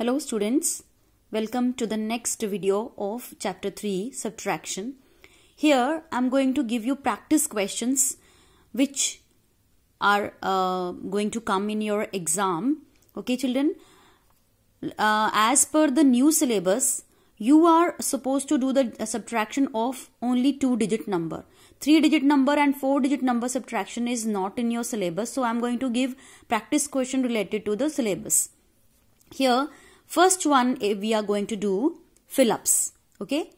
Hello students, welcome to the next video of chapter 3 subtraction. Here I am going to give you practice questions which are uh, going to come in your exam. Okay children, uh, as per the new syllabus you are supposed to do the uh, subtraction of only two digit number. Three digit number and four digit number subtraction is not in your syllabus so I am going to give practice question related to the syllabus. Here, first one eh, we are going to do fill-ups. Okay.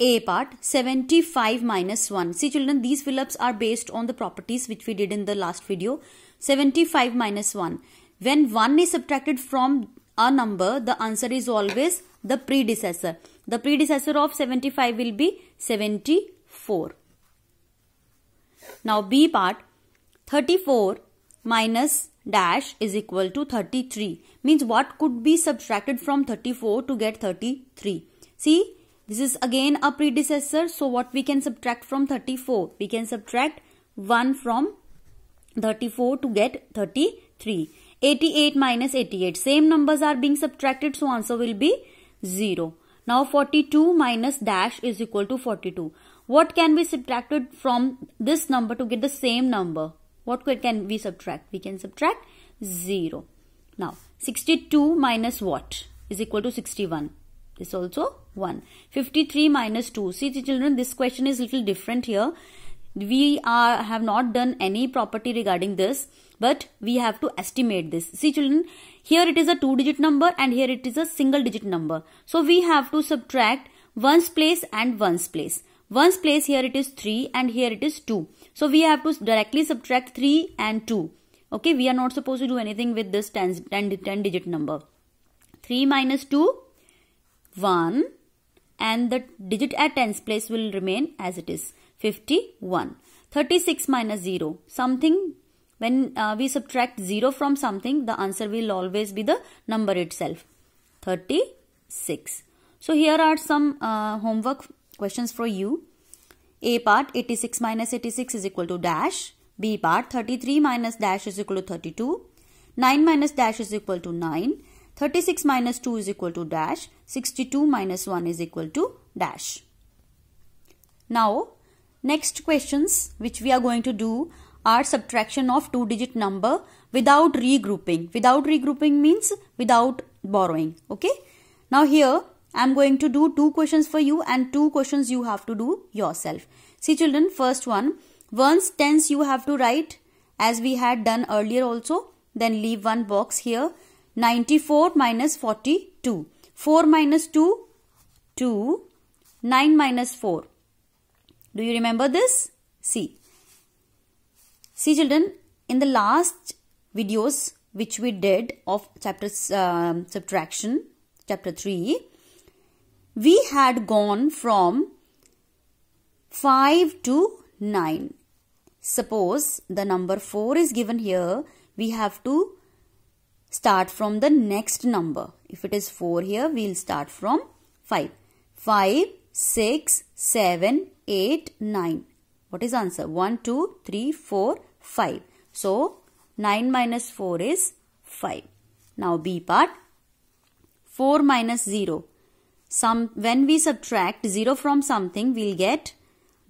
A part 75 minus 1. See children, these fill-ups are based on the properties which we did in the last video. 75 minus 1. When 1 is subtracted from a number, the answer is always the predecessor. The predecessor of 75 will be 74. Now B part 34 minus dash is equal to 33 means what could be subtracted from 34 to get 33 see this is again a predecessor. So what we can subtract from 34 we can subtract 1 from 34 to get 33 88 minus 88 same numbers are being subtracted so answer will be 0 now 42 minus dash is equal to 42 what can be subtracted from this number to get the same number what can we subtract? We can subtract 0. Now, 62 minus what is equal to 61? This also 1. 53 minus 2. See children, this question is little different here. We are have not done any property regarding this, but we have to estimate this. See children, here it is a two digit number and here it is a single digit number. So we have to subtract ones place and ones place. Ones place here it is 3 and here it is 2. So we have to directly subtract 3 and 2. Okay, we are not supposed to do anything with this 10, 10, 10 digit number. 3 minus 2, 1 and the digit at tens place will remain as it is 51. 36 minus 0, something when uh, we subtract 0 from something the answer will always be the number itself 36. So here are some uh, homework questions for you. A part 86 minus 86 is equal to dash. B part 33 minus dash is equal to 32. 9 minus dash is equal to 9. 36 minus 2 is equal to dash. 62 minus 1 is equal to dash. Now, next questions which we are going to do are subtraction of two digit number without regrouping. Without regrouping means without borrowing. Okay. Now here I'm going to do two questions for you and two questions you have to do yourself. See children, first one, ones tens you have to write as we had done earlier also. Then leave one box here. 94 minus 42. 4 minus 2, 2. 9 minus 4. Do you remember this? See. See children, in the last videos which we did of chapter uh, subtraction, chapter 3, we had gone from 5 to 9. Suppose the number 4 is given here, we have to start from the next number. If it is 4 here, we will start from 5. 5, 6, 7, 8, 9. What is answer? 1, 2, 3, 4, 5. So, 9 minus 4 is 5. Now, B part. 4 minus 0 some when we subtract 0 from something we'll get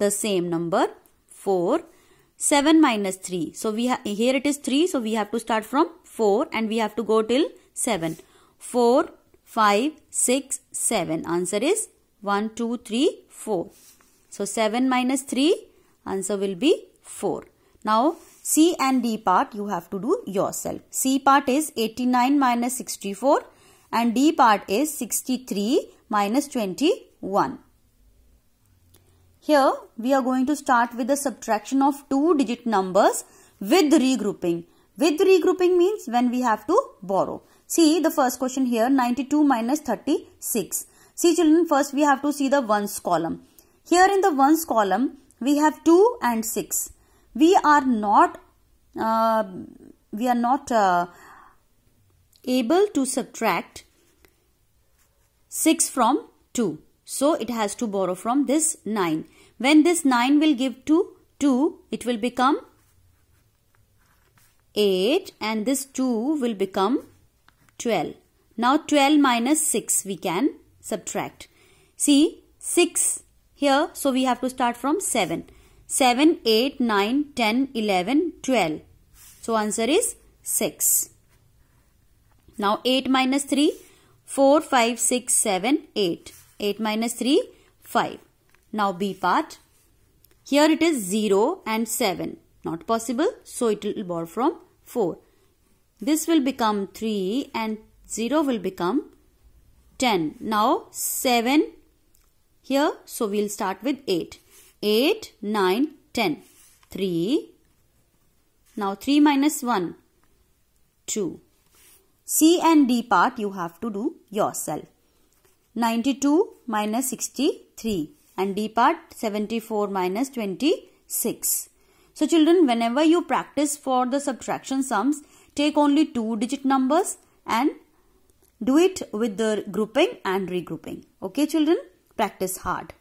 the same number 4 7 minus 3 so we have here it is 3 so we have to start from 4 and we have to go till 7 4 5 6 7 answer is 1 2 3 4 so 7 minus 3 answer will be 4 now C and D part you have to do yourself. C part is 89 minus 64 and D part is 63 minus 21. Here we are going to start with the subtraction of two digit numbers with regrouping. With regrouping means when we have to borrow. See the first question here 92 minus 36. See children first we have to see the ones column. Here in the ones column we have 2 and 6. We are not uh, we are not uh, able to subtract 6 from 2. So it has to borrow from this 9. When this 9 will give to 2, it will become 8 and this 2 will become 12. Now 12 minus 6 we can subtract. See 6 here so we have to start from 7. 7, 8, 9, 10, 11, 12. So answer is 6. Now 8 minus 3, 4, 5, 6, 7, 8. 8 minus 3, 5. Now B part. Here it is 0 and 7. Not possible. So it will borrow from 4. This will become 3 and 0 will become 10. Now 7 here. So we'll start with 8. 8, 9, 10. 3. Now 3 minus 1. 2. C and D part you have to do yourself. 92 minus 63 and D part 74 minus 26. So children whenever you practice for the subtraction sums take only two digit numbers and do it with the grouping and regrouping. Okay children practice hard.